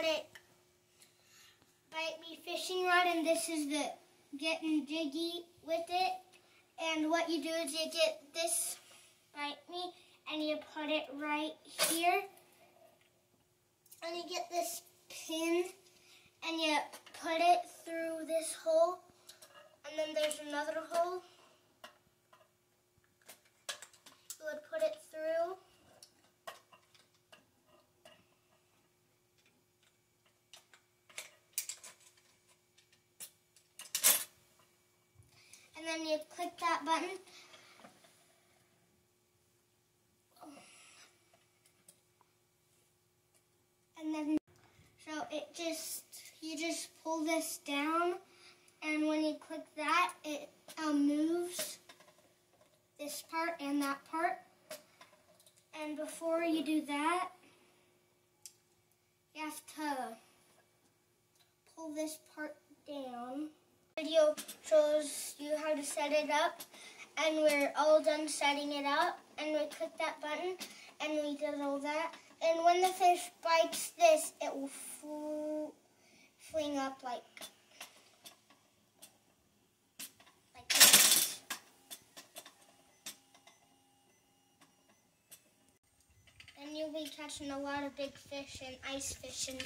aquatic bite me fishing rod and this is the getting jiggy with it. And what you do is you get this bite me and you put it right here. And you get this pin and you put it through this hole. And then there's another hole. You would put it through. And then you click that button. And then, so it just, you just pull this down. And when you click that, it um, moves this part and that part. And before you do that, you have to pull this part down. Video shows you how to set it up and we're all done setting it up and we click that button and we did all that. And when the fish bites this, it will fl fling up like like this. Then you'll be catching a lot of big fish and ice fishing.